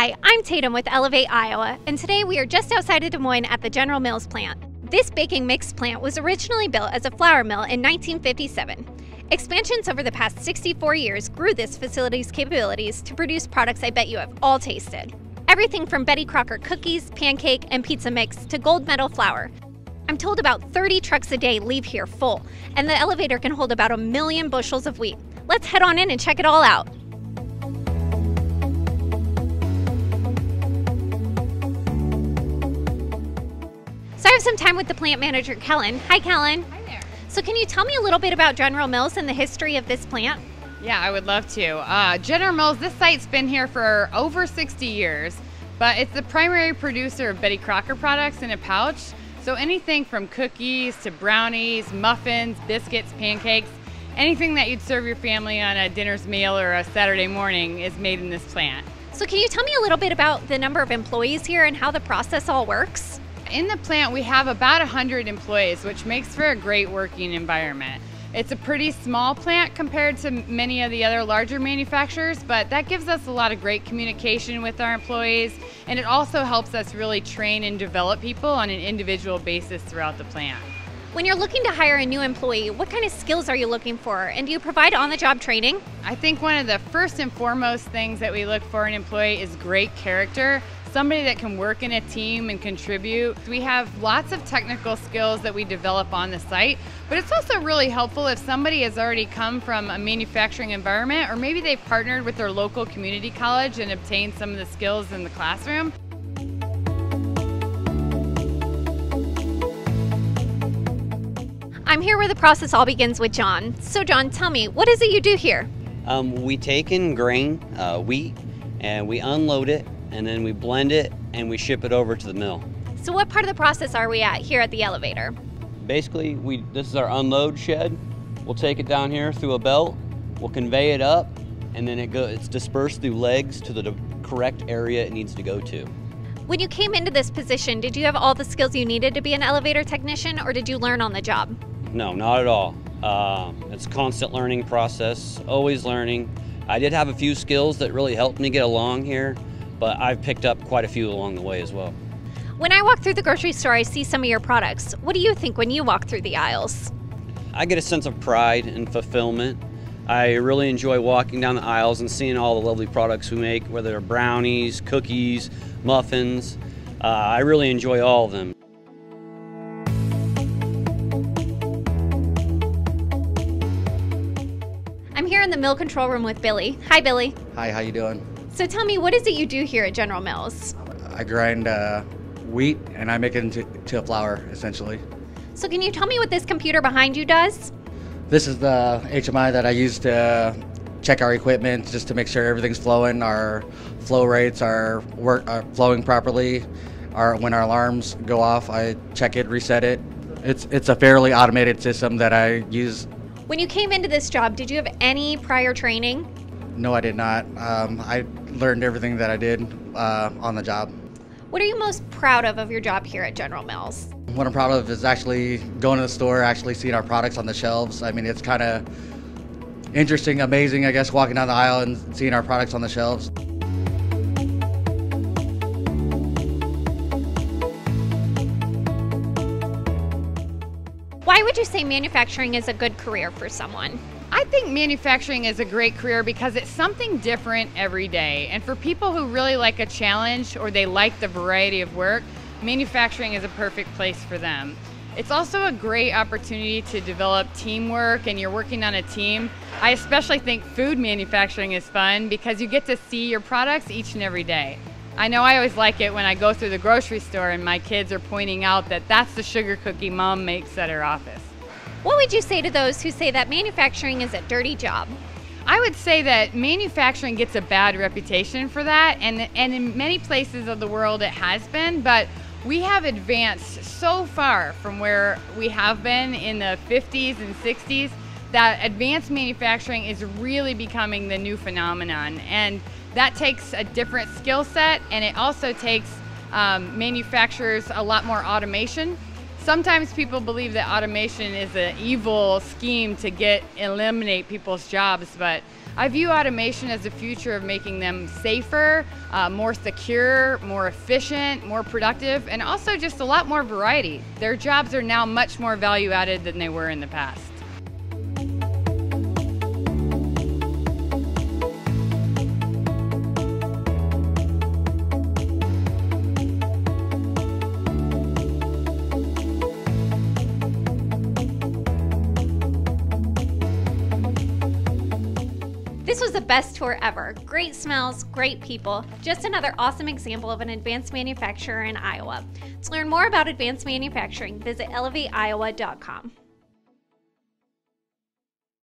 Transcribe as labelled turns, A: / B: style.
A: Hi, I'm Tatum with Elevate Iowa, and today we are just outside of Des Moines at the General Mills plant. This baking mix plant was originally built as a flour mill in 1957. Expansions over the past 64 years grew this facility's capabilities to produce products I bet you have all tasted. Everything from Betty Crocker cookies, pancake, and pizza mix to gold medal flour. I'm told about 30 trucks a day leave here full, and the elevator can hold about a million bushels of wheat. Let's head on in and check it all out. So I have some time with the plant manager, Kellen. Hi, Kellen.
B: Hi there.
A: So can you tell me a little bit about General Mills and the history of this plant?
B: Yeah, I would love to. Uh, General Mills, this site's been here for over 60 years, but it's the primary producer of Betty Crocker products in a pouch. So anything from cookies to brownies, muffins, biscuits, pancakes, anything that you'd serve your family on a dinner's meal or a Saturday morning is made in this plant.
A: So can you tell me a little bit about the number of employees here and how the process all works?
B: In the plant, we have about 100 employees, which makes for a great working environment. It's a pretty small plant compared to many of the other larger manufacturers, but that gives us a lot of great communication with our employees, and it also helps us really train and develop people on an individual basis throughout the plant.
A: When you're looking to hire a new employee, what kind of skills are you looking for? And do you provide on the job training?
B: I think one of the first and foremost things that we look for in an employee is great character somebody that can work in a team and contribute. We have lots of technical skills that we develop on the site, but it's also really helpful if somebody has already come from a manufacturing environment or maybe they've partnered with their local community college and obtained some of the skills in the classroom.
A: I'm here where the process all begins with John. So, John, tell me, what is it you do here?
C: Um, we take in grain, uh, wheat, and we unload it and then we blend it and we ship it over to the mill.
A: So what part of the process are we at here at the elevator?
C: Basically, we this is our unload shed. We'll take it down here through a belt, we'll convey it up, and then it go, it's dispersed through legs to the correct area it needs to go to.
A: When you came into this position, did you have all the skills you needed to be an elevator technician, or did you learn on the job?
C: No, not at all. Uh, it's a constant learning process, always learning. I did have a few skills that really helped me get along here, but I've picked up quite a few along the way as well.
A: When I walk through the grocery store, I see some of your products. What do you think when you walk through the aisles?
C: I get a sense of pride and fulfillment. I really enjoy walking down the aisles and seeing all the lovely products we make, whether they're brownies, cookies, muffins. Uh, I really enjoy all of them.
A: Mill control room with Billy. Hi, Billy.
D: Hi, how you doing?
A: So tell me, what is it you do here at General Mills?
D: I grind uh, wheat and I make it into to a flour, essentially.
A: So can you tell me what this computer behind you does?
D: This is the HMI that I use to check our equipment just to make sure everything's flowing, our flow rates are work are flowing properly. Our when our alarms go off, I check it, reset it. It's it's a fairly automated system that I use.
A: When you came into this job, did you have any prior training?
D: No, I did not. Um, I learned everything that I did uh, on the job.
A: What are you most proud of of your job here at General Mills?
D: What I'm proud of is actually going to the store, actually seeing our products on the shelves. I mean, it's kind of interesting, amazing, I guess, walking down the aisle and seeing our products on the shelves.
A: Why would you say manufacturing is a good career for someone?
B: I think manufacturing is a great career because it's something different every day. And for people who really like a challenge or they like the variety of work, manufacturing is a perfect place for them. It's also a great opportunity to develop teamwork and you're working on a team. I especially think food manufacturing is fun because you get to see your products each and every day. I know I always like it when I go through the grocery store and my kids are pointing out that that's the sugar cookie mom makes at her office.
A: What would you say to those who say that manufacturing is a dirty job?
B: I would say that manufacturing gets a bad reputation for that, and, and in many places of the world it has been, but we have advanced so far from where we have been in the 50s and 60s that advanced manufacturing is really becoming the new phenomenon. And that takes a different skill set, and it also takes um, manufacturers a lot more automation sometimes people believe that automation is an evil scheme to get eliminate people's jobs, but I view automation as the future of making them safer, uh, more secure, more efficient, more productive, and also just a lot more variety. Their jobs are now much more value added than they were in the past.
A: Best tour ever. Great smells, great people. Just another awesome example of an advanced manufacturer in Iowa. To learn more about advanced manufacturing, visit elevateiowa.com.